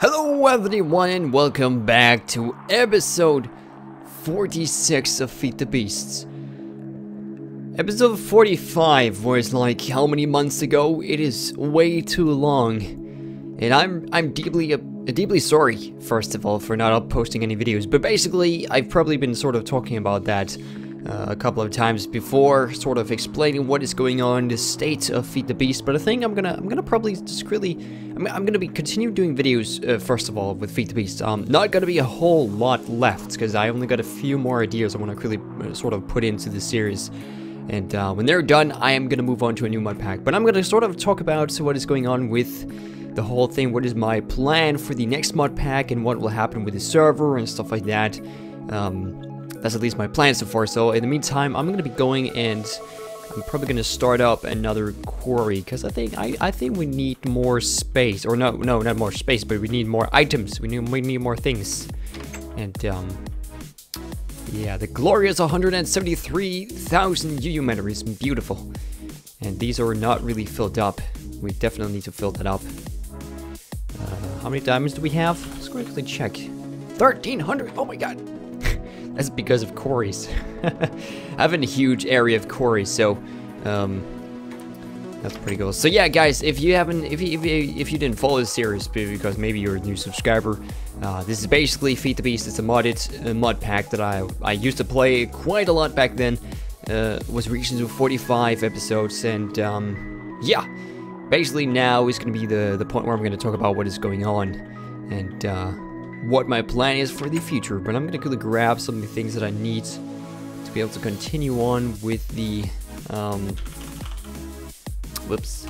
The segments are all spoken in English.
Hello everyone and welcome back to episode 46 of Feed the Beasts. Episode 45 was like how many months ago? It is way too long. And I'm I'm deeply uh, deeply sorry first of all for not up posting any videos, but basically I've probably been sort of talking about that uh, a couple of times before, sort of explaining what is going on, in the state of Feed the Beast. But I think I'm gonna I'm gonna probably discreetly I'm, I'm gonna be continue doing videos uh, first of all with Feed the Beast. Um, not gonna be a whole lot left because I only got a few more ideas I want to really uh, sort of put into the series. And uh, when they're done, I am gonna move on to a new mod pack. But I'm gonna sort of talk about what is going on with the whole thing. What is my plan for the next mod pack and what will happen with the server and stuff like that. Um, that's at least my plan so far. So in the meantime, I'm gonna be going and I'm probably gonna start up another quarry because I think I, I think we need more space or no no not more space but we need more items. We need we need more things. And um yeah the glorious 173,000 UU memories beautiful. And these are not really filled up. We definitely need to fill that up. Uh, how many diamonds do we have? Let's quickly check. 1300 oh my god that's because of quarries. I have a huge area of quarries, so um, that's pretty cool. So yeah, guys, if you haven't, if you, if you, if you didn't follow the series because maybe you're a new subscriber, uh, this is basically Feed the Beast. It's a modded uh, mod pack that I I used to play quite a lot back then. Uh, was reaching to 45 episodes, and um, yeah, basically now is going to be the the point where I'm going to talk about what is going on, and. Uh, what my plan is for the future, but I'm gonna grab some of the things that I need to be able to continue on with the, um, whoops,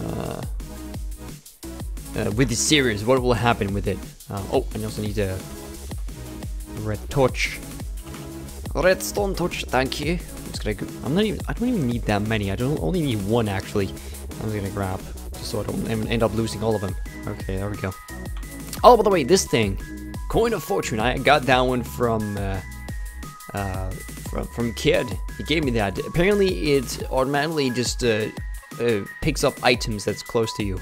uh, uh, with the series, what will happen with it. Uh, oh, I also need a red torch. Redstone torch, thank you. I'm just gonna, go, I'm not even, I don't even need that many, I don't only need one actually. I'm gonna grab, just so I don't end up losing all of them. Okay, there we go. Oh, by the way, this thing, Coin of Fortune, I got that one from, uh, uh, from, from Kid. He gave me that. Apparently, it automatically just uh, uh, picks up items that's close to you.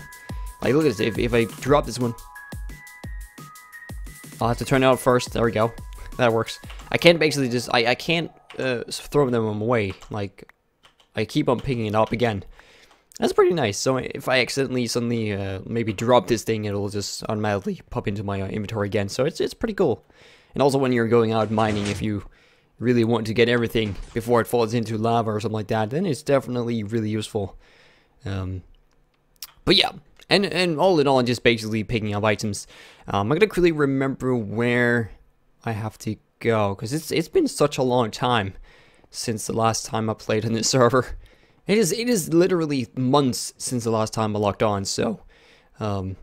Like, look at this. If, if I drop this one, I'll have to turn it out first. There we go. That works. I can't basically just, I, I can't uh, throw them away. Like, I keep on picking it up again. That's pretty nice. So if I accidentally suddenly uh, maybe drop this thing, it'll just automatically pop into my uh, inventory again. So it's, it's pretty cool. And also when you're going out mining, if you really want to get everything before it falls into lava or something like that, then it's definitely really useful. Um, but yeah, and, and all in all, just basically picking up items. Um, I'm gonna quickly remember where I have to go, because it's it's been such a long time since the last time I played on this server. It is it is literally months since the last time I logged on, so um,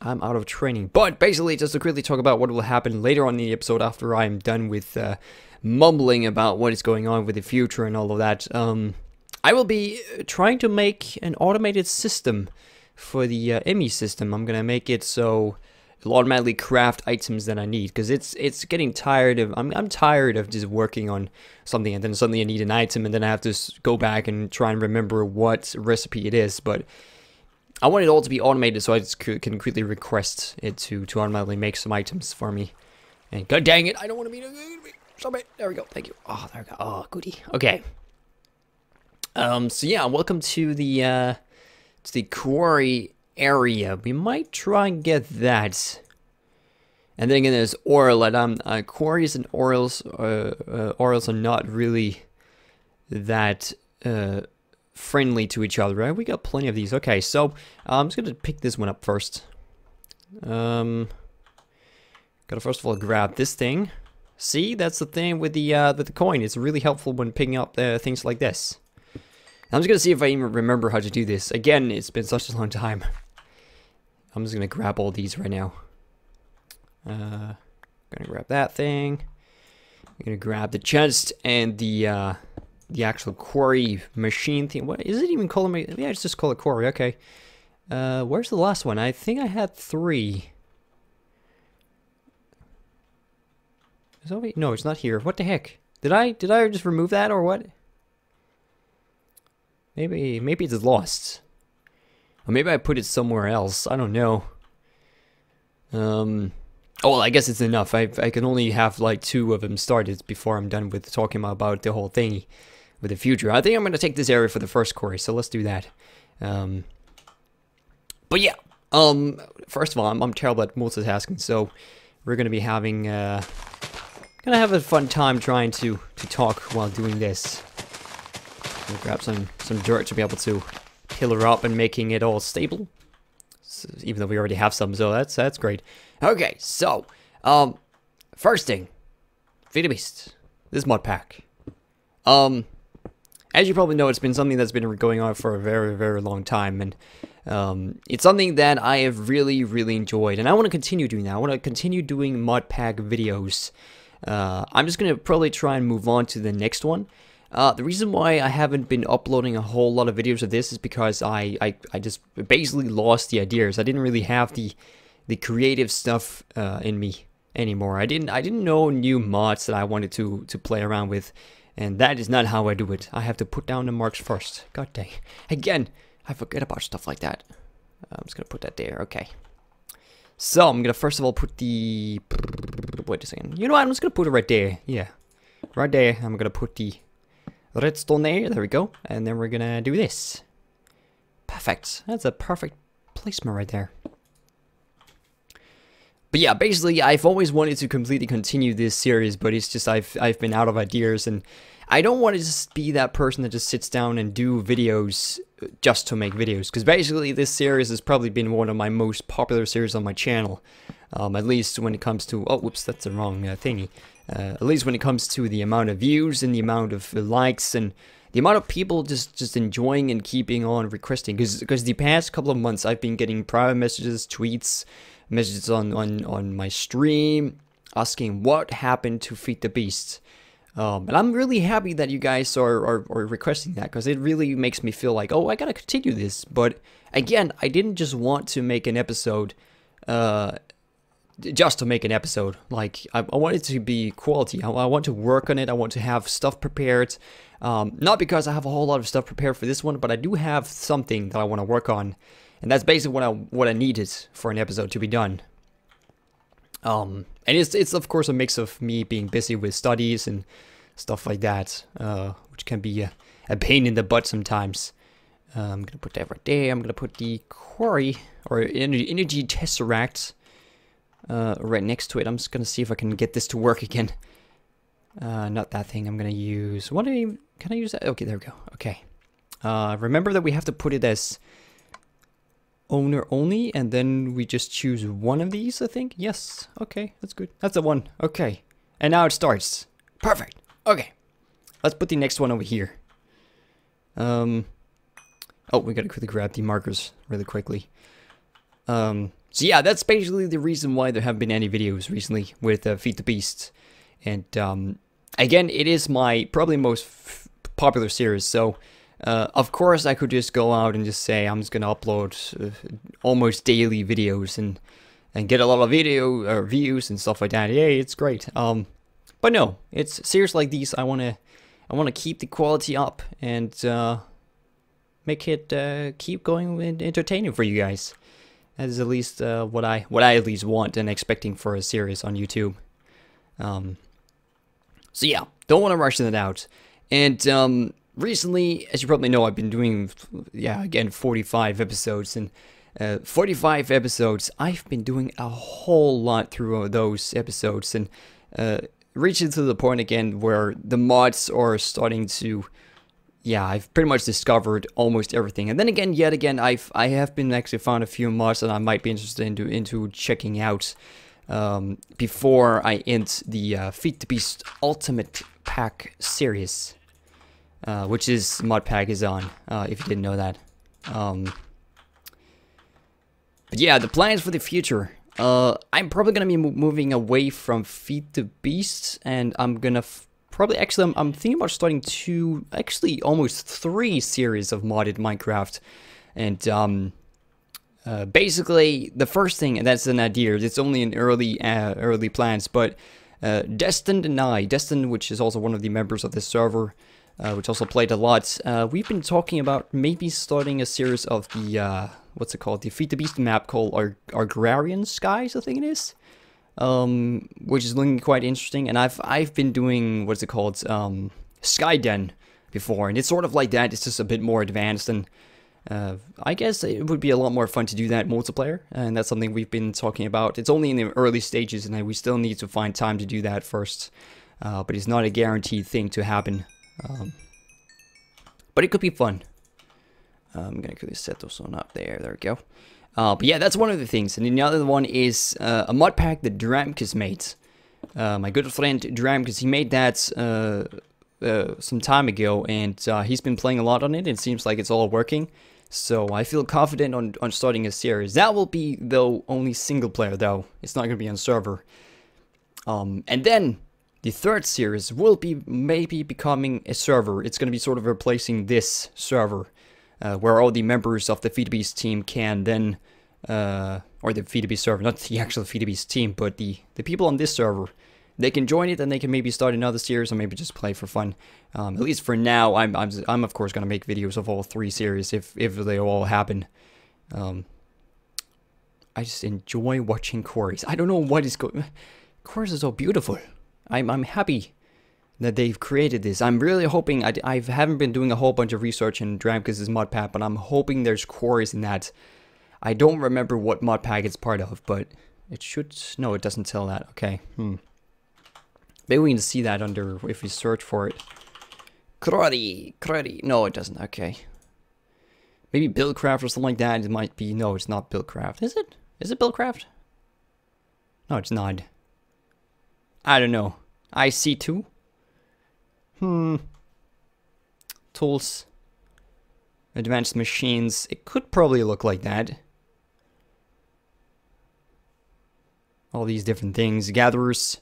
I'm out of training. But basically, just to quickly talk about what will happen later on in the episode after I'm done with uh, mumbling about what is going on with the future and all of that. Um, I will be uh, trying to make an automated system for the uh, ME system. I'm gonna make it so it'll automatically craft items that I need because it's it's getting tired of I'm I'm tired of just working on something and then suddenly I need an item and then I have to go back and try and remember what recipe it is. But I want it all to be automated so I can quickly request it to to automatically make some items for me. And god dang it, I don't want to be. Stop it. There we go. Thank you. Oh, there we go. Oh, goody. Okay. Um. So yeah, welcome to the uh to the quarry area. We might try and get that. And then again, there's oil. And um, uh, quarries and orals, uh, uh, orals are not really that uh, friendly to each other. Right? We got plenty of these. Okay, so uh, I'm just gonna pick this one up first. Um, gotta first of all grab this thing. See, that's the thing with the uh, with the coin. It's really helpful when picking up uh, things like this. I'm just gonna see if I even remember how to do this. Again, it's been such a long time. I'm just gonna grab all these right now. Uh, gonna grab that thing. I'm gonna grab the chest and the uh, the actual quarry machine thing. What is it even called? Yeah, it's just call it quarry. Okay. Uh, where's the last one? I think I had three. Is that no, it's not here. What the heck? Did I did I just remove that or what? Maybe maybe it's lost. Or maybe I put it somewhere else. I don't know. Um, oh, I guess it's enough. I I can only have like two of them started before I'm done with talking about the whole thing with the future. I think I'm gonna take this area for the first quarry, so let's do that. Um, but yeah, um, first of all, I'm, I'm terrible at multitasking, so we're gonna be having uh, gonna have a fun time trying to to talk while doing this. Grab some some dirt to be able to pillar up and making it all stable. So, even though we already have some, so that's that's great. Okay, so um, first thing, the Beast. This mod pack. Um, as you probably know, it's been something that's been going on for a very, very long time, and um, it's something that I have really, really enjoyed, and I want to continue doing that. I want to continue doing mod pack videos. Uh, I'm just gonna probably try and move on to the next one. Uh, the reason why I haven't been uploading a whole lot of videos of this is because I, I, I just basically lost the ideas. I didn't really have the the creative stuff uh, in me anymore. I didn't I didn't know new mods that I wanted to to play around with, and that is not how I do it. I have to put down the marks first. God dang! Again, I forget about stuff like that. I'm just gonna put that there. Okay. So I'm gonna first of all put the wait a second. You know what? I'm just gonna put it right there. Yeah, right there. I'm gonna put the redstone there. There we go. And then we're gonna do this. Perfect. That's a perfect placement right there. But yeah, basically, I've always wanted to completely continue this series, but it's just I've I've been out of ideas, and I don't want to just be that person that just sits down and do videos just to make videos. Because basically, this series has probably been one of my most popular series on my channel. Um, at least when it comes to oh, whoops, that's the wrong uh, thingy. Uh, at least when it comes to the amount of views and the amount of likes and the amount of people just just enjoying and keeping on requesting because because the past couple of months I've been getting private messages, tweets, messages on on on my stream asking what happened to Feed the Beast. Um, and I'm really happy that you guys are, are, are requesting that because it really makes me feel like, oh, I gotta continue this. But again, I didn't just want to make an episode uh, just to make an episode. Like, I, I want it to be quality. I, I, want to work on it. I want to have stuff prepared. Um, not because I have a whole lot of stuff prepared for this one, but I do have something that I want to work on. And that's basically what I what I needed for an episode to be done. Um, and it's it's of course a mix of me being busy with studies and stuff like that, uh, which can be a, a, pain in the butt sometimes. Uh, I'm gonna put that right there. I'm gonna put the quarry or energy, energy tesseract uh, right next to it. I'm just gonna see if I can get this to work again. Uh, not that thing. I'm gonna use. What do you? Can I use that? Okay, there we go. Okay. Uh, remember that we have to put it as owner only, and then we just choose one of these. I think. Yes. Okay, that's good. That's the one. Okay. And now it starts. Perfect. Okay. Let's put the next one over here. Um. Oh, we gotta quickly grab the markers really quickly. Um. So yeah, that's basically the reason why there haven't been any videos recently with uh, Feed the Beast. And um, again, it is my probably most popular series. So uh, of course, I could just go out and just say I'm just gonna upload uh, almost daily videos and and get a lot of video uh, views and stuff like that. Yay, it's great. Um, but no, it's series like these. I wanna I wanna keep the quality up and uh, make it uh, keep going and entertaining for you guys. That is at least uh, what I what I at least want and expecting for a series on YouTube. Um, so yeah, don't want to rush it out. And um, recently, as you probably know, I've been doing yeah again 45 episodes and. Uh, 45 episodes. I've been doing a whole lot through those episodes and uh, reaching to the point again where the mods are starting to yeah, I've pretty much discovered almost everything. And then again, yet again, I've I have been actually found a few mods that I might be interested into into checking out um, before I end the uh, Feed the Beast Ultimate Pack series, uh, which is mod pack is on. Uh, if you didn't know that. Um, but yeah, the plans for the future. Uh, I'm probably gonna be moving away from Feed the Beast, and I'm gonna probably actually I'm, I'm, thinking about starting two actually almost three series of modded minecraft and um uh, basically the first thing and that's an idea it's only in early uh, early plans but uh, Destined and I, Destined, which is also one of the members of this server, uh, which also played a lot, uh, we've been talking about maybe starting a series of the, uh, what's it called? Defeat the Beast map called Ar Agrarian Skies, I think it is. Um, which is looking quite interesting. And I've I've been doing what's it called? Um, Skyden before, and it's sort of like that. It's just a bit more advanced, and uh, I guess it would be a lot more fun to do that multiplayer. And that's something we've been talking about. It's only in the early stages, and we still need to find time to do that first. Uh, but it's not a guaranteed thing to happen. Um, but it could be fun. I'm gonna quickly set those on up there. There we go. Uh, but yeah, that's one of the things. And the other one is uh, a mod pack that Dramkus made. Uh, my good friend Dramkus, he made that uh, uh, some time ago, and uh, he's been playing a lot on it. It seems like it's all working. So I feel confident on, on starting a series. That will be, though, only single player, though. It's not going to be on server. Um, and then the third series will be maybe becoming a server. It's going to be sort of replacing this server, uh, where all the members of the Feed Beast team can then, uh, or the Feed Beast server, not the actual Feed Beast team, but the, the people on this server, they can join it and they can maybe start another series or maybe just play for fun. Um, at least for now, I'm, I'm, I'm of course going to make videos of all three series if, if they all happen. Um, I just enjoy watching quarries. I don't know what is going... Quarries are so beautiful. I'm, I'm happy that they've created this. I'm really hoping, I, I haven't been doing a whole bunch of research in Dramkus' mod pack, but I'm hoping there's quarries in that. I don't remember what mod pack it's part of, but it should, no, it doesn't tell that. Okay, hmm. Maybe we can see that under, if we search for it. Cruddy, cruddy. No, it doesn't, okay. Maybe Buildcraft or something like that. It might be, no, it's not Buildcraft. Is it? Is it Buildcraft? No, it's not. I don't know. IC2? Hmm. Tools. Advanced machines. It could probably look like that. All these different things. Gatherers.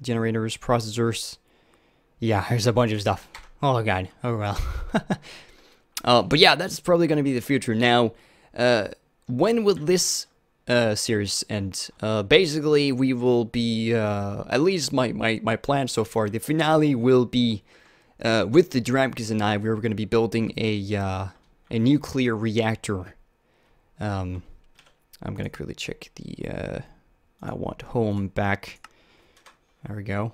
Generators, processors. Yeah, there's a bunch of stuff. Oh god. Oh well. uh, but yeah, that's probably going to be the future. Now, uh, when will this uh, series and Uh, basically, we will be, uh, at least my, my, my plan so far, the finale will be, uh, with the Dramkus and I, we're going to be building a, uh, a nuclear reactor. Um, I'm going to quickly check the, uh, I want home back. There we go.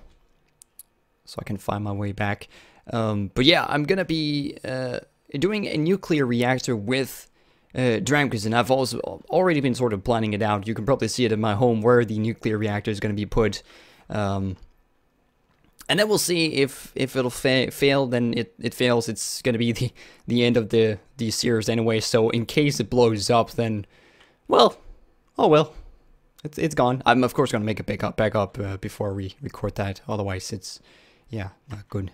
So I can find my way back. Um, but yeah, I'm going to be, uh, doing a nuclear reactor with uh, and I've also already been sort of planning it out. You can probably see it in my home where the nuclear reactor is going to be put. Um, and then we'll see if if it'll fa fail. Then it, it fails. It's going to be the the end of the the series anyway. So in case it blows up, then well, oh well, it's it's gone. I'm of course going to make a back up back up uh, before we record that. Otherwise, it's yeah not good.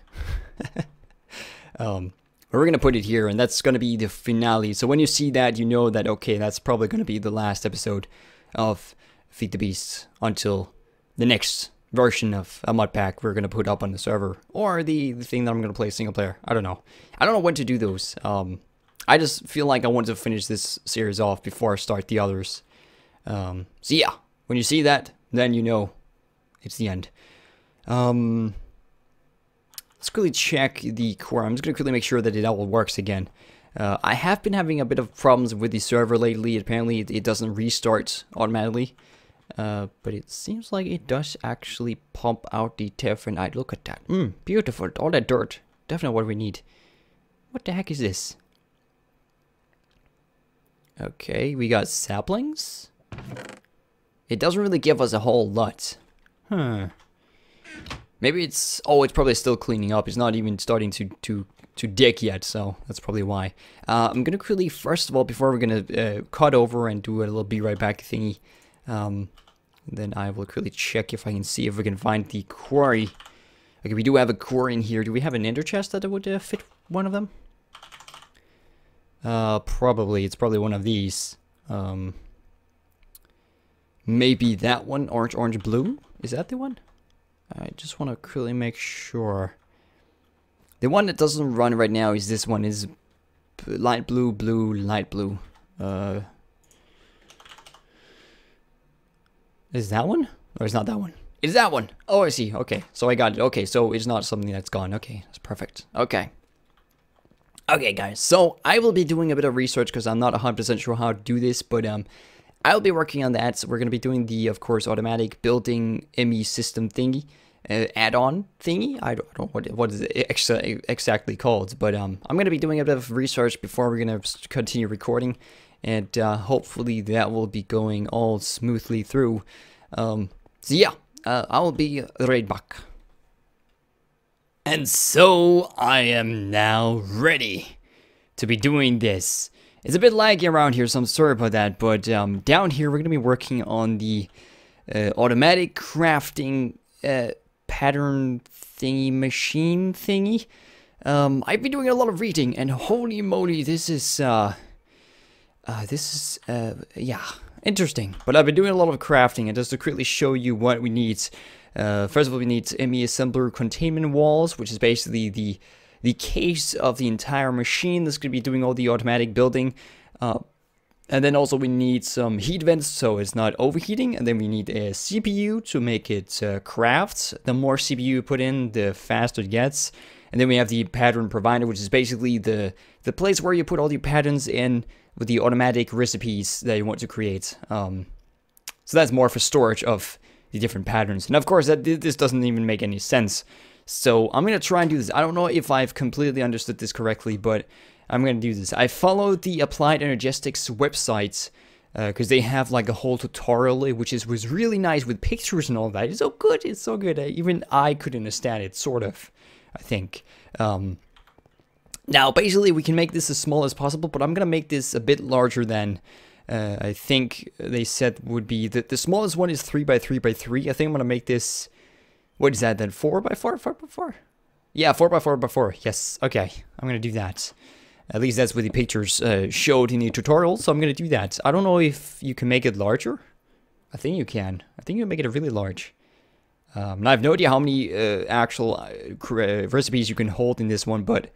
um, we're going to put it here, and that's going to be the finale. So when you see that, you know that, okay, that's probably going to be the last episode of Feed the Beasts until the next version of a mod pack we're going to put up on the server. Or the, the thing that I'm going to play single player. I don't know. I don't know when to do those. Um, I just feel like I want to finish this series off before I start the others. Um, so yeah, when you see that, then you know it's the end. Um, Let's quickly check the core. I'm just going to quickly make sure that it all works again. Uh, I have been having a bit of problems with the server lately. Apparently, it, it doesn't restart automatically. Uh, but it seems like it does actually pump out the Terfinite. Look at that. Mm, beautiful. All that dirt. Definitely what we need. What the heck is this? Okay, we got saplings. It doesn't really give us a whole lot. Huh. Maybe it's, oh, it's probably still cleaning up. It's not even starting to, to, to dig yet, so that's probably why. Uh, I'm gonna quickly, first of all, before we're gonna uh, cut over and do a little be right back thingy, um, then I will quickly check if I can see if we can find the quarry. Okay, we do have a quarry in here. Do we have an ender chest that would uh, fit one of them? Uh, probably. It's probably one of these. Um, maybe that one, orange, orange, blue? Is that the one? I just want to quickly make sure. The one that doesn't run right now is this one. Is light blue, blue, light blue. Uh, is that one? Or is not that one? Is that one? Oh, I see. Okay, so I got it. Okay, so it's not something that's gone. Okay, that's perfect. Okay. Okay, guys, so I will be doing a bit of research because I'm not 100% sure how to do this, but um, I'll be working on that. So we're going to be doing the, of course, automatic building ME system thingy, add-on thingy. I don't, know what, what is it ex exactly called, but um, I'm going to be doing a bit of research before we're going to continue recording, and uh, hopefully that will be going all smoothly through. Um, so yeah, uh, I will be right back. And so I am now ready to be doing this. It's a bit laggy around here, so I'm sorry about that, but um, down here we're going to be working on the uh, automatic crafting uh, pattern thingy machine thingy. Um, I've been doing a lot of reading, and holy moly, this is, uh, uh, this is, uh, yeah, interesting. But I've been doing a lot of crafting, and just to quickly show you what we need uh, first of all, we need ME assembler containment walls, which is basically the the case of the entire machine that's going to be doing all the automatic building. Uh, and then also we need some heat vents so it's not overheating. And then we need a CPU to make it uh, craft. The more CPU you put in, the faster it gets. And then we have the pattern provider, which is basically the, the place where you put all your patterns in with the automatic recipes that you want to create. Um, so that's more for storage of the different patterns. And of course, that this doesn't even make any sense. So I'm going to try and do this. I don't know if I've completely understood this correctly, but I'm to do this. I followed the Applied Energistics website because uh, they have like a whole tutorial, which is was really nice with pictures and all that. It's so good. It's so good. Even I could understand it, sort of, I think. Um, now, basically, we can make this as small as possible, but I'm to make this a bit larger than uh, I think they said would be that the smallest one is 3 by 3 by 3 I think I'm to make this, what is that then, 4 by 4 4 by 4 Yeah, 4 by 4 by 4 yes, okay, I'm to do that. At least that's what the pictures uh, showed in the tutorial, so I'm going to do that. I don't know if you can make it larger. I think you can. I think you can make it a really large. Um, and I have no idea how many uh, actual uh, uh, recipes you can hold in this one, but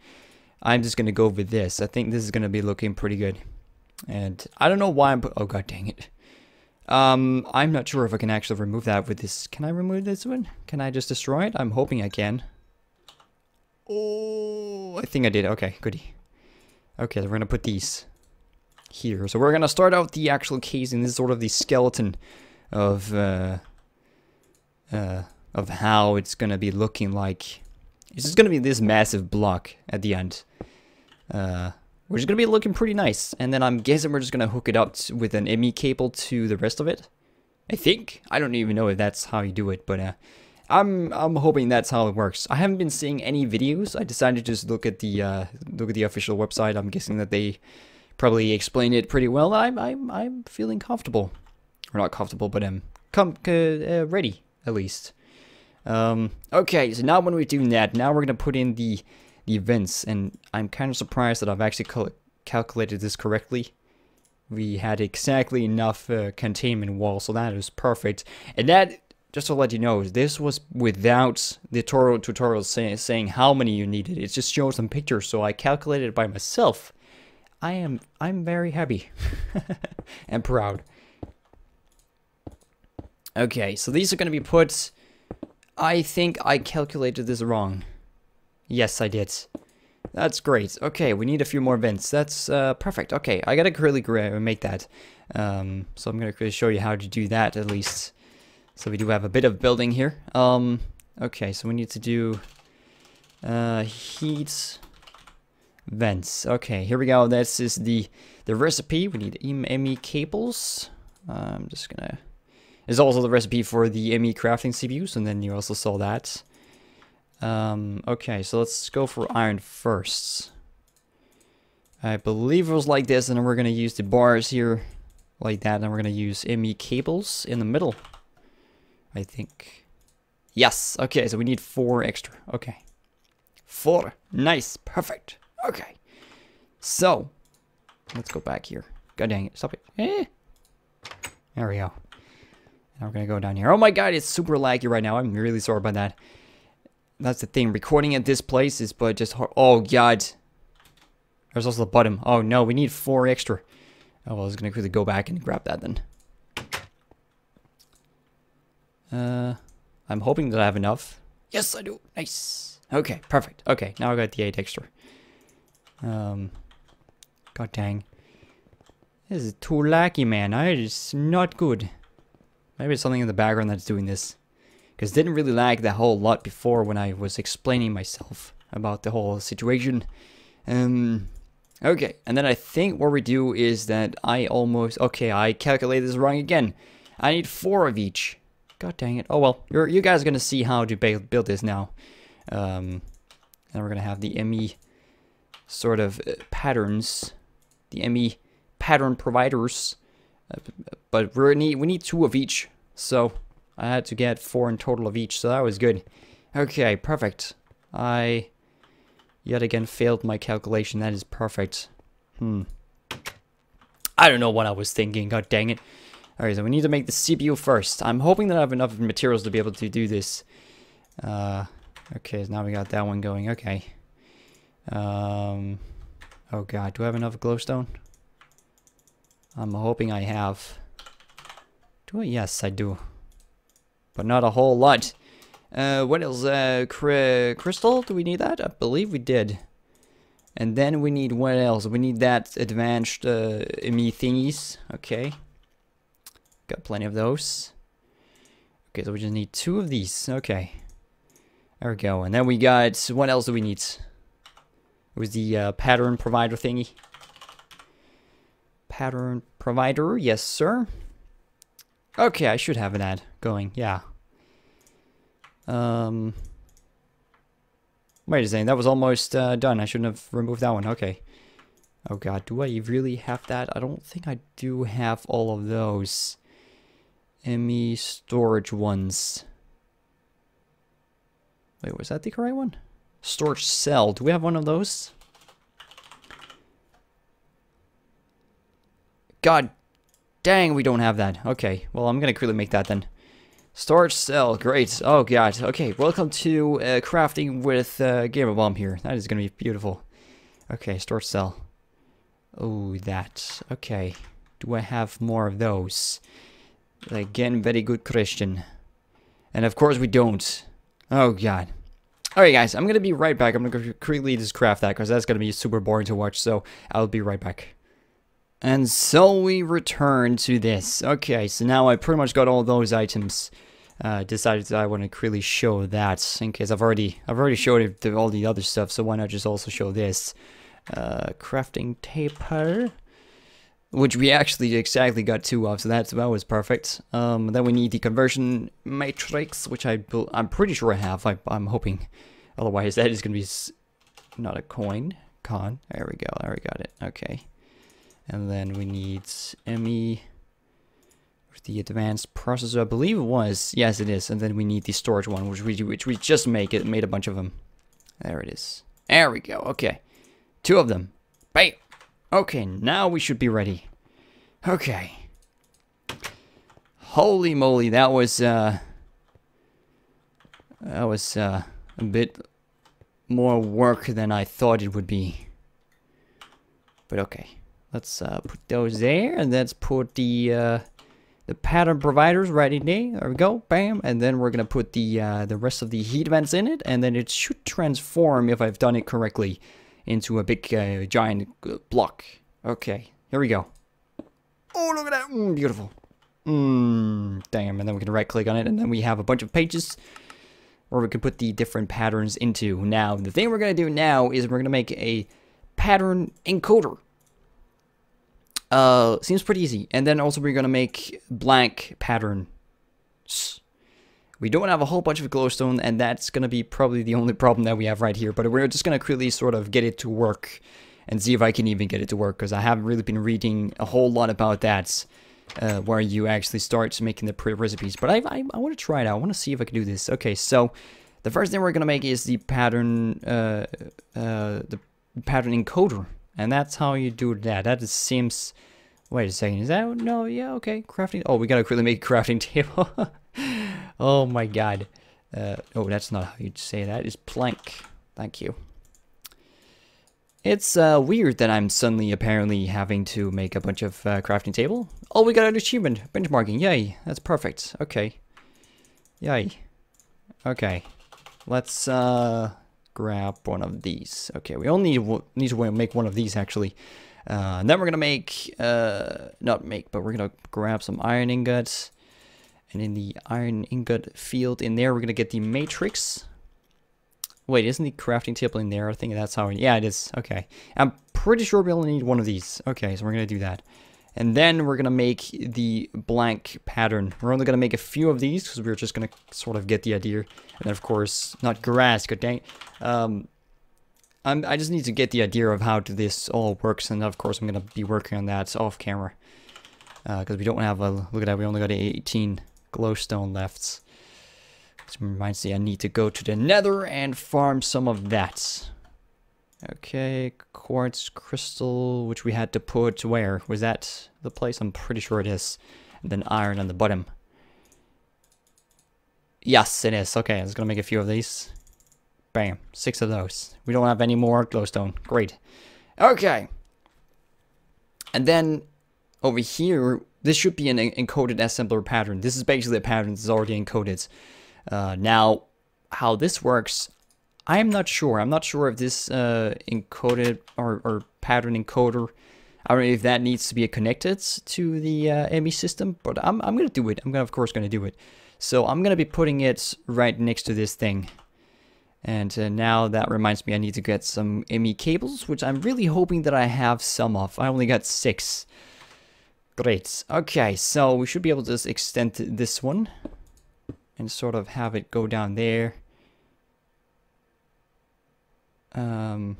I'm just going to go with this. I think this is going to be looking pretty good. And I don't know why I'm... Oh, god dang it. Um, I'm not sure if I can actually remove that with this. Can I remove this one? Can I just destroy it? I'm hoping I can. Oh, I think I did. Okay, goody. Okay, so we're gonna put these here. So we're gonna start out the actual casing. This is sort of the skeleton of uh, uh, of how it's gonna be looking like. It's just gonna be this massive block at the end. Uh, which is to be looking pretty nice. And then I'm guessing we're just to hook it up with an ME cable to the rest of it. I think. I don't even know if that's how you do it, but uh, I'm I'm hoping that's how it works. I haven't been seeing any videos. I decided to just look at the uh, look at the official website. I'm guessing that they probably explain it pretty well. I'm I'm I'm feeling comfortable, or not comfortable, but I'm com uh, uh, ready at least. Um, okay, so now when we're doing that, now we're gonna put in the the events, and I'm kind of surprised that I've actually cal calculated this correctly. We had exactly enough uh, containment wall, so that is perfect. And that, just to let you know, this was without the tutorial, tutorial say, saying how many you needed. It just shows some pictures, so I calculated it by myself. I am, I'm very happy and proud. Okay, so these are going to be put... I think I calculated this wrong. Yes, I did. That's great. Okay, we need a few more vents. That's uh, perfect. Okay, I gotta really make that. Um, so I'm gonna show you how to do that at least. So we do have a bit of building here. Um, okay, so we need to do uh, heat vents. Okay, here we go. This is the the recipe. We need ME cables. I'm just gonna. There's also the recipe for the ME crafting CPUs, and then you also saw that. Um, okay, so let's go for iron first. I believe it was like this, and then we're to use the bars here like that, and we're to use ME cables in the middle. I think. Yes, okay, so we need four extra. Okay. Four. Nice, perfect. Okay. So, let's go back here. God dang it, stop it. Eh. There we go. Now we're going to go down here. Oh my god, it's super laggy right now. I'm really sorry about that. That's the thing. Recording at this place is but just hard. Oh, God. There's also the bottom. Oh, no. We need four extra. Oh, well, I was going to quickly go back and grab that then. Uh, I'm hoping that I have enough. Yes, I do. Nice. Okay, perfect. Okay, now I got the 8 extra. Um, God dang. This is too laggy, man. I it's not good. Maybe it's something in the background that's doing this. Because didn't really lag that whole lot before when I was explaining myself about the whole situation. Um, okay, and then I think what we do is that I almost... Okay, I calculated this wrong again. I need four of each. God dang it. Oh well, you're, you guys are going to see how to build this now. Um, and we're going to have the ME sort of uh, patterns. The ME pattern providers. Uh, but we need, we need two of each. So I had to get four in total of each, so that was good. Okay, perfect. I yet again failed my calculation. That is perfect. Hmm. I don't know what I was thinking. God dang it. Alright, so we need to make the CPU first. I'm hoping that I have enough materials to be able to do this. Uh, okay, now we got that one going. Okay. Um, oh god, do I have enough glowstone? I'm hoping I have. Do I? Yes, I do but not a whole lot. Uh, what else? Uh, cr crystal? Do we need that? I believe we did. And then we need what else? We need that advanced uh, ME thingies. Okay. Got plenty of those. Okay, so we just need two of these. Okay. There we go. And then we got, what else do we need? It was the uh, pattern provider thingy. Pattern provider, yes sir. Okay, I should have an ad going, yeah. Um, wait a second, that was almost uh, done. I shouldn't have removed that one, okay. Oh god, do I really have that? I don't think I do have all of those. ME storage ones. Wait, was that the correct one? Storage cell, do we have one of those? God Dang, we don't have that. Okay, well, I'm gonna quickly make that then. Storage cell, great. Oh god, okay, welcome to uh, crafting with uh, Gamerbomb here. That is gonna be beautiful. Okay, storage cell. Oh, that. Okay. Do I have more of those? Again, very good Christian. And of course we don't. Oh god. Alright guys, I'm gonna be right back. I'm gonna quickly just craft that because that's gonna be super boring to watch, so I'll be right back. And so we return to this. Okay, so now I pretty much got all those items. Uh, decided that I want to really show that in case I've already I've already showed all the other stuff. So why not just also show this uh, crafting table, which we actually exactly got two of. So that's that was perfect. Um, then we need the conversion matrix, which I I'm pretty sure I have. I, I'm hoping. Otherwise, that is gonna be not a coin. Con. There we go. There we got it. Okay. And then we need ME the advanced processor. I believe it was. Yes, it is. And then we need the storage one, which we which we just make it made a bunch of them. There it is. There we go. Okay, two of them. Bam. Okay, now we should be ready. Okay. Holy moly, that was uh, that was uh, a bit more work than I thought it would be. But okay. Let's uh, put those there, and let's put the uh, the pattern providers right in there. There we go, bam. And then we're gonna put the uh, the rest of the heat vents in it, and then it should transform if I've done it correctly into a big uh, giant block. Okay, here we go. Oh, look at that! Mm, beautiful. Mmm, damn. And then we can right click on it, and then we have a bunch of pages where we can put the different patterns into. Now, the thing we're gonna do now is we're gonna make a pattern encoder. Uh, seems pretty easy. And then also we're gonna make blank patterns. We don't have a whole bunch of glowstone, and that's gonna be probably the only problem that we have right here. But we're just gonna quickly sort of get it to work and see if I can even get it to work, because I haven't really been reading a whole lot about that, uh, where you actually start making the recipes. But I, I, I want to try it out. I want to see if I can do this. Okay, so the first thing we're gonna make is the pattern, uh, uh, the pattern encoder. And that's how you do that. That seems... Wait a second, is that... No, yeah, okay. Crafting... Oh, we gotta quickly make a crafting table. Oh my god. Uh, oh, that's not how you'd say that. It's plank. Thank you. It's uh, weird that I'm suddenly apparently having to make a bunch of uh, crafting table. Oh, we got an achievement. Benchmarking. Yay. That's perfect. Okay. Yay. Okay. Let's uh, grab one of these. Okay, we only need, need to make one of these actually. Uh, and then we're gonna make, uh, not make, but we're gonna grab some iron ingots. And in the iron ingot field in there, we're gonna get the matrix. Wait, isn't the crafting table in there? I think that's how, yeah, it is. Okay. I'm pretty sure we only need one of these. Okay, so we're gonna do that. And then we're gonna make the blank pattern. We're only gonna make a few of these because we're just gonna sort of get the idea. And then of course, not grass, good dang. Um, I'm, I just need to get the idea of how this all works. And of course, I'm gonna be working on that off camera. Because we don't have a, look at that, we only got 18 glowstone left. Which reminds me I need to go to the nether and farm some of that. Okay, quartz crystal, which we had to put where? Was that the place? I'm pretty sure it is. And then iron on the bottom. Yes, it is. Okay, I was gonna make a few of these. Bam, six of those. We don't have any more glowstone. Great. Okay. And then over here, this should be an encoded assembler pattern. This is basically a pattern that's already encoded. Uh, now, how this works, I'm not sure. I'm not sure if this uh, encoded or, or pattern encoder, I don't know if that needs to be connected to the uh, ME system, but I'm, I'm going to do it. I'm gonna, of course going to do it. So I'm going to be putting it right next to this thing. And uh, now that reminds me I need to get some ME cables, which I'm really hoping that I have some of. I only got six. Great. Okay, so we should be able to just extend this one and sort of have it go down there. Um,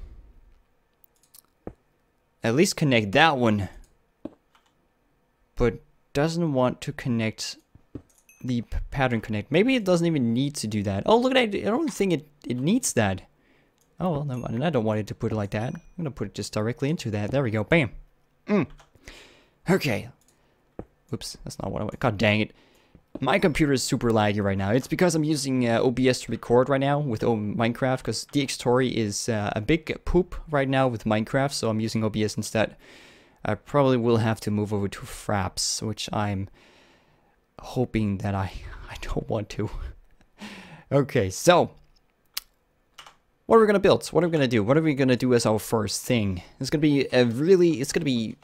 at least connect that one, but doesn't want to connect the pattern connect. Maybe it doesn't even need to do that. Oh, look at that. I don't think it, it needs that. Oh, well, mind. I don't want it to put it like that. I'm going to put it just directly into that. There we go. Bam. Mm. Okay. Oops, that's not what I want. God dang it. My computer is super laggy right now. It's because I'm using uh, OBS to record right now with Minecraft because DxTory is uh, a big poop right now with Minecraft, so I'm using OBS instead. I probably will have to move over to Fraps, which I'm hoping that I, I don't want to. okay, so what are we gonna build? What are we gonna do? What are we gonna do as our first thing? It's gonna be a really, it's gonna be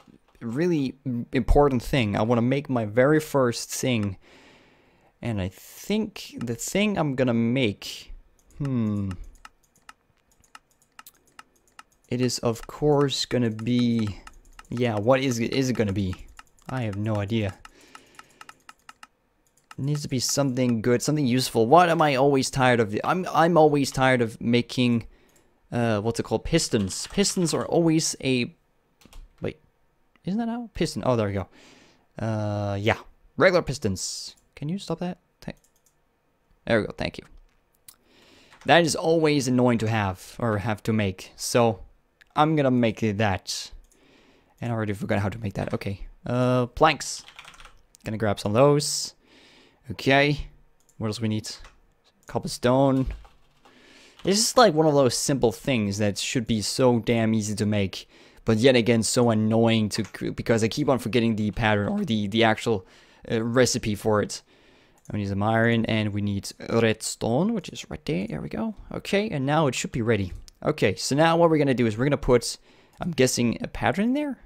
really important thing. I want to make my very first thing, and I think the thing I'm gonna make, hmm, it is of course gonna be, yeah. What is it? Is it gonna be? I have no idea. It needs to be something good, something useful. What am I always tired of? I'm I'm always tired of making uh what's it called? Pistons. Pistons are always a. Isn't that how? Piston. Oh there we go. Uh yeah. Regular pistons. Can you stop that? There we go, thank you. That is always annoying to have or have to make. So I'm gonna make that. And I already forgot how to make that. Okay. Uh planks. Gonna grab some of those. Okay. What else we need? Cobblestone. It's just like one of those simple things that should be so damn easy to make, but yet again so annoying to because I keep on forgetting the pattern or the the actual uh, recipe for it. We need some iron and we need redstone, which is right there. There we go. Okay, and now it should be ready. Okay, so now what we're gonna do is we're gonna put, I'm guessing, a pattern there,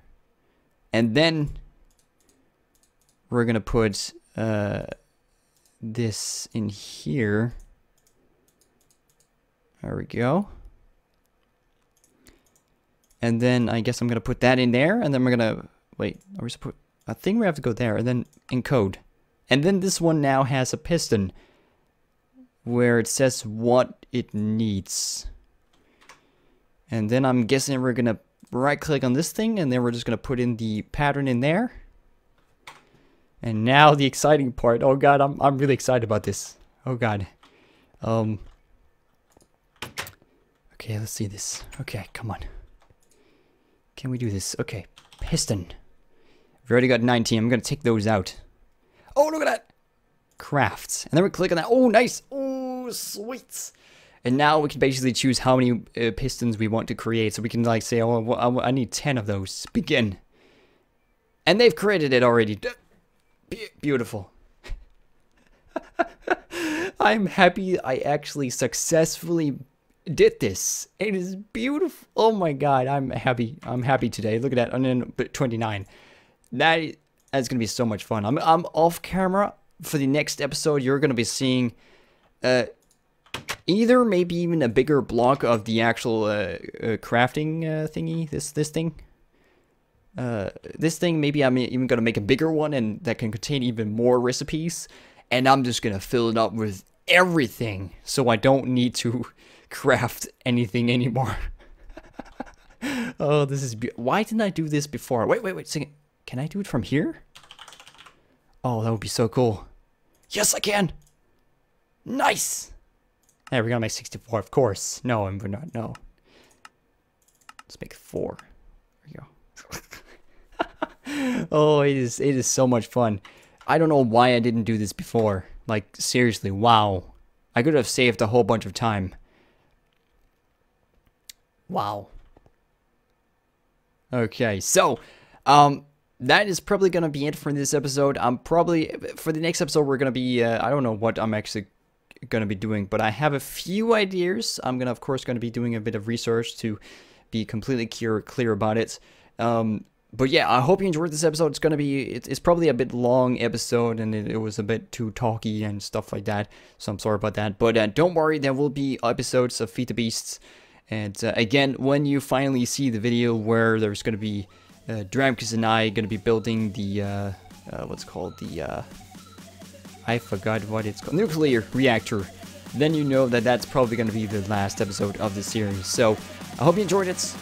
and then we're gonna put uh, this in here. There we go. And then I guess I'm gonna put that in there, and then we're gonna wait. Are we supposed? I think we have to go there, and then encode. And then this one now has a piston where it says what it needs. And then I'm guessing we're gonna right click on this thing, and then we're just gonna put in the pattern in there. And now the exciting part. Oh god, I'm I'm really excited about this. Oh god. Um Okay, let's see this. Okay, come on. Can we do this? Okay. Piston. We've already got 19. I'm gonna take those out. Oh, look at that! Crafts. And then we click on that. Oh, nice! Oh, sweet! And now we can basically choose how many uh, pistons we want to create. So we can like say, oh, I I need 10 of those. Begin. And they've created it already. Be- beautiful. I'm happy I actually successfully did this. It is beautiful. Oh my god, I'm happy. I'm happy today. Look at that. And then 29. That that's gonna be so much fun. I'm I'm off camera for the next episode. You're gonna be seeing uh either maybe even a bigger block of the actual uh, uh crafting uh, thingy. This this thing. Uh, this thing maybe I'm even gonna make a bigger one and that can contain even more recipes and I'm just gonna fill it up with everything so I don't need to craft anything anymore. oh, this is why didn't I do this before? Wait, wait, wait. Second. Can I do it from here? Oh, that would be so cool. Yes, I can. Nice. There, we're gonna make 64, of course. No, we're not. No. Let's make four. There we go. oh, it is it is so much fun. I don't know why I didn't do this before. Like seriously, wow. I could have saved a whole bunch of time. Wow. Okay, so um that is probably gonna be it for this episode. I'm probably for the next episode we're gonna be uh, I don't know what I'm actually gonna be doing, but I have a few ideas. I'm gonna of course gonna be doing a bit of research to be completely clear clear about it. Um, but yeah, I hope you enjoyed this episode. It's gonna be it's probably a bit long episode and it, it, was a bit too talky and stuff like that. So I'm sorry about that. But uh, don't worry, there will be episodes of Feed the Beasts. And uh, again, when you finally see the video where there's gonna be uh, and I gonna be building the uh, uh, what's called the uh, I forgot what it's called nuclear reactor, then you know that that's probably gonna be the last episode of the series. So I hope you enjoyed it.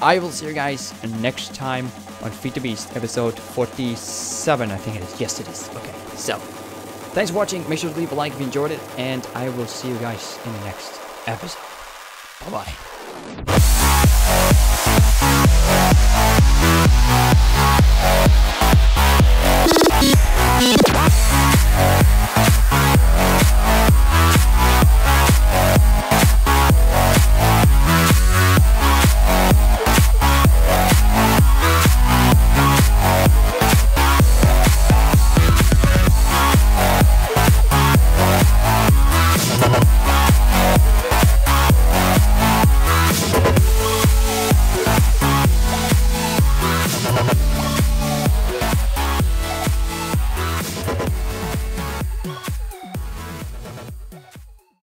I will see you guys next time on Feed the Beast, episode 47, I think it is. Yes, it is. Okay, so, thanks for watching. Make sure to leave a like if you enjoyed it, and I will see you guys in the next episode. Bye-bye.